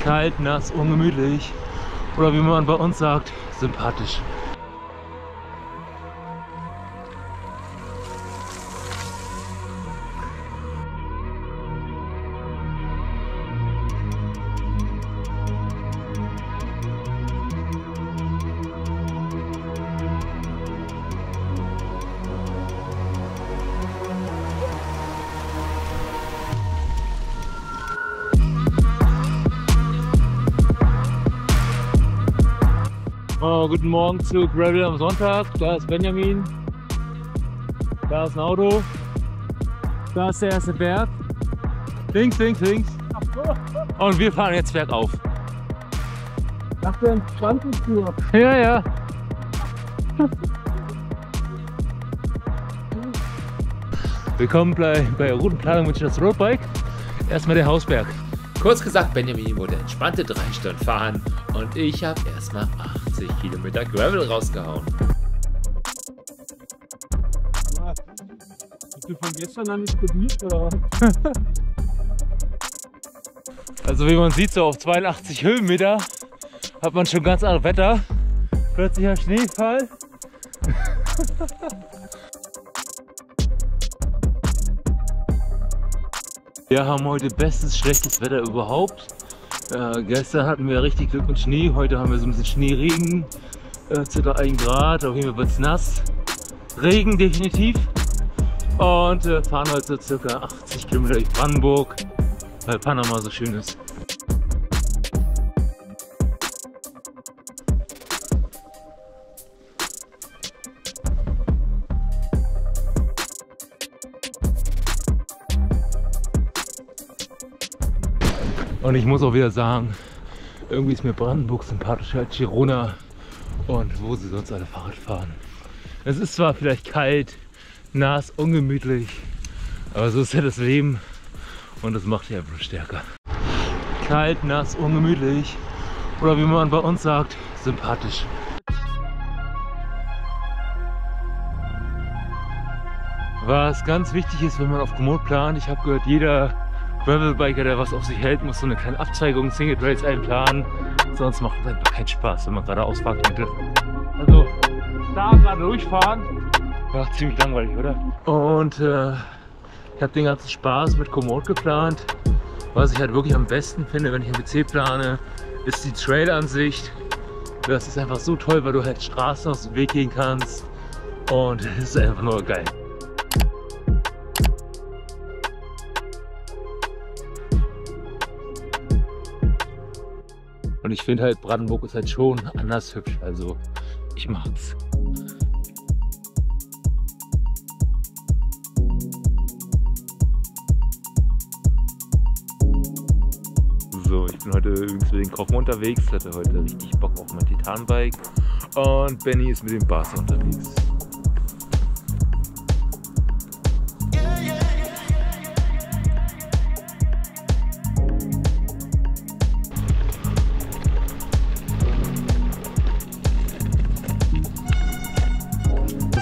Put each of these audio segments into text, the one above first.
Kalt, nass, ungemütlich. Oder wie man bei uns sagt, sympathisch. Guten Morgen zu Gravel am Sonntag. Da ist Benjamin. Da ist ein Auto. Da ist der erste Berg. Links, links, links. Und wir fahren jetzt bergauf. Nach der Entspannungstour. Ja, ja. Willkommen bei, bei Routenplanung mit das Roadbike. Erstmal der Hausberg. Kurz gesagt, Benjamin wollte entspannte drei Stunden fahren und ich habe erstmal 80 Kilometer Gravel rausgehauen. Hast du von gestern noch nicht gedient oder? Also wie man sieht, so auf 82 Höhenmeter hat man schon ganz anderes Wetter. Plötzlicher Schneefall. Wir haben heute bestes, schlechtes Wetter überhaupt. Äh, gestern hatten wir richtig Glück mit Schnee, heute haben wir so ein bisschen Schneeregen, äh, ca. 1 Grad, auf jeden Fall wird es nass. Regen definitiv. Und äh, fahren heute so ca. 80 Kilometer durch Brandenburg, weil Panama so schön ist. Und ich muss auch wieder sagen, irgendwie ist mir Brandenburg sympathischer als Girona und wo sie sonst alle Fahrrad fahren. Es ist zwar vielleicht kalt, nass, ungemütlich, aber so ist ja das Leben und das macht ja einfach stärker. Kalt, nass, ungemütlich oder wie man bei uns sagt, sympathisch. Was ganz wichtig ist, wenn man auf Komoot plant, ich habe gehört, jeder Gravelbiker, der was auf sich hält, muss so eine kleine Abzweigung, Single Trails einplanen. Sonst macht es einfach keinen Spaß, wenn man gerade ausfahrt. Also da gerade durchfahren, war ziemlich langweilig, oder? Und äh, ich habe den ganzen Spaß mit Komoot geplant. Was ich halt wirklich am besten finde, wenn ich ein PC plane, ist die Trailansicht. Das ist einfach so toll, weil du halt Straßen aus dem Weg gehen kannst. Und es ist einfach nur geil. Und ich finde halt, Brandenburg ist halt schon anders hübsch. Also ich mag's. So, ich bin heute übrigens mit den Kochen unterwegs, hatte heute richtig Bock auf mein Titanbike. Und Benny ist mit dem Barca unterwegs.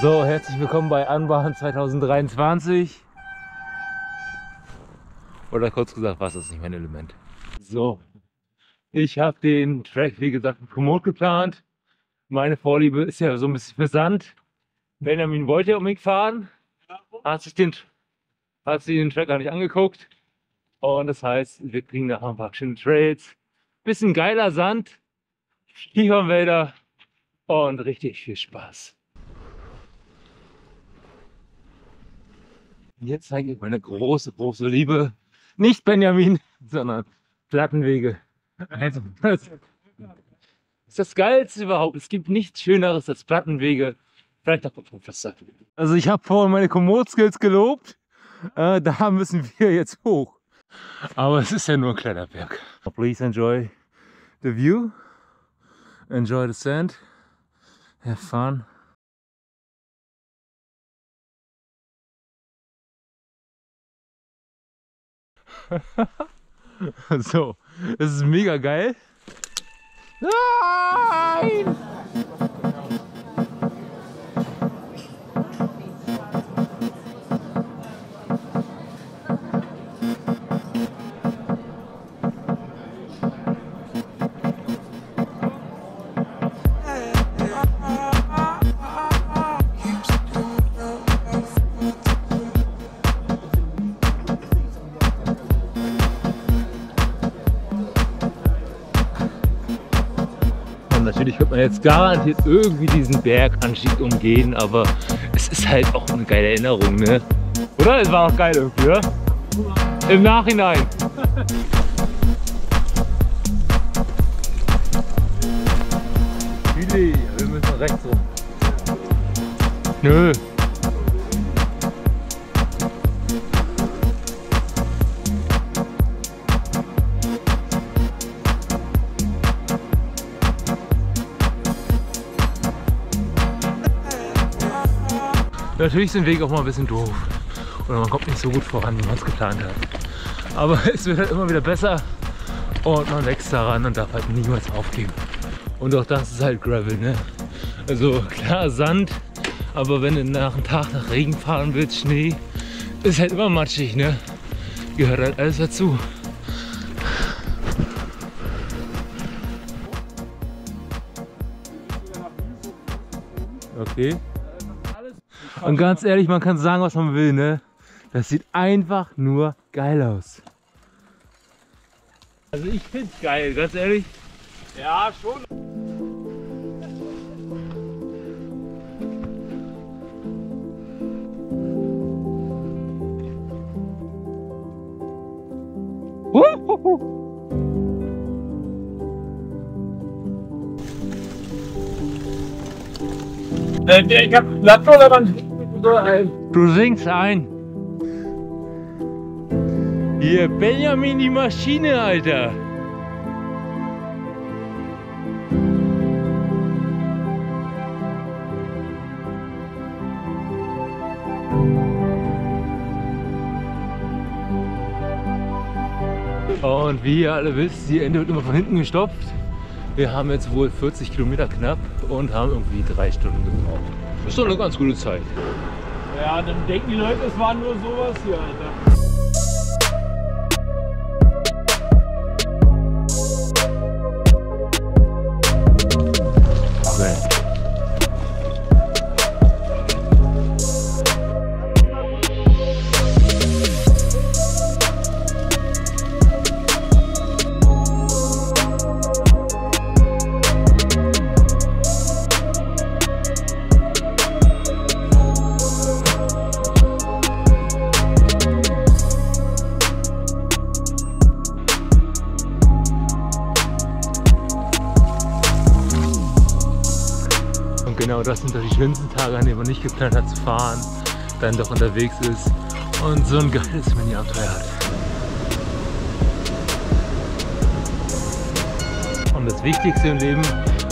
So, herzlich willkommen bei Anbahn 2023. Oder kurz gesagt, was ist nicht mein Element. So, ich habe den Track, wie gesagt, mit Komoot geplant. Meine Vorliebe ist ja so ein bisschen für Sand. Benjamin wollte ja unbedingt fahren, hat sich den, hat sich den Track gar nicht angeguckt. Und das heißt, wir kriegen nachher ein paar schöne Trails, bisschen geiler Sand, Kiefernwälder und richtig viel Spaß. Jetzt zeige ich meine große, große Liebe. Nicht Benjamin, sondern Plattenwege. Also, das ist das Geilste überhaupt. Es gibt nichts Schöneres als Plattenwege. Vielleicht auch Professor. Also ich habe vorhin meine Komoot-Skills gelobt. Äh, da müssen wir jetzt hoch. Aber es ist ja nur ein kleiner Berg. Please enjoy the view. Enjoy the sand. Have fun. so, es ist mega geil. Nein! Wird man jetzt garantiert irgendwie diesen Berganstieg umgehen, aber es ist halt auch eine geile Erinnerung, ne? Oder? Es war auch geil irgendwie, oder? Im Nachhinein. Willi, wir müssen rechts rum. Nö. Natürlich sind Wege auch mal ein bisschen doof. Oder man kommt nicht so gut voran, wie man es geplant hat. Aber es wird halt immer wieder besser und man wächst daran und darf halt niemals aufgeben. Und auch das ist halt Gravel, ne? Also klar Sand, aber wenn du nach einem Tag nach Regen fahren willst, Schnee, ist halt immer matschig, ne? Gehört halt alles dazu. Okay. Und ganz ehrlich, man kann sagen, was man will, ne? Das sieht einfach nur geil aus. Also ich find's geil, ganz ehrlich. Ja, schon. Äh, ich hab Blatt oder ein. Du singst ein. Hier, Benjamin die Maschine, Alter. Und wie ihr alle wisst, die Ende wird immer von hinten gestopft. Wir haben jetzt wohl 40 Kilometer knapp und haben irgendwie drei Stunden gebraucht. Ist doch eine ganz gute Zeit. Ja, dann denken die Leute, es war nur sowas hier, Alter. Und das sind doch die schönsten Tage, an denen man nicht geplant hat zu fahren, dann doch unterwegs ist und so ein geiles Mini-Abenteuer hat. Und das Wichtigste im Leben,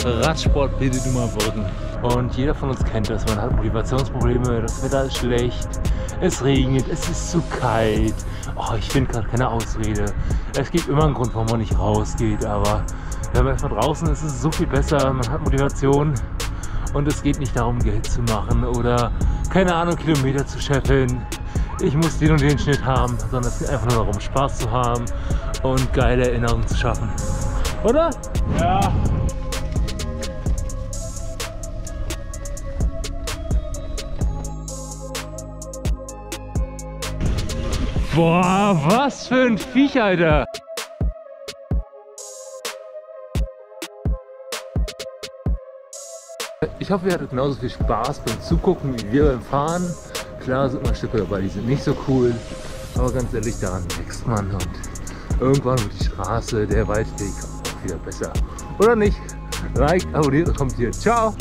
Radsport bildet mal Wurden. Und jeder von uns kennt das, man hat Motivationsprobleme, das Wetter ist schlecht, es regnet, es ist zu kalt. Oh, ich finde gerade keine Ausrede. Es gibt immer einen Grund, warum man nicht rausgeht, aber wenn man erstmal draußen ist, ist es so viel besser, man hat Motivation und es geht nicht darum, Geld zu machen oder keine Ahnung, Kilometer zu scheffeln. Ich muss den und den Schnitt haben, sondern es geht einfach nur darum, Spaß zu haben und geile Erinnerungen zu schaffen. Oder? Ja. Boah, was für ein Viech, Alter! Ich hoffe, ihr hattet genauso viel Spaß beim Zugucken wie wir beim Fahren. Klar sind mal Stücke dabei, die sind nicht so cool. Aber ganz ehrlich, daran wächst man und irgendwann wird die Straße, der Waldweg auch wieder besser. Oder nicht? Like, abonniert und kommentiert. Ciao!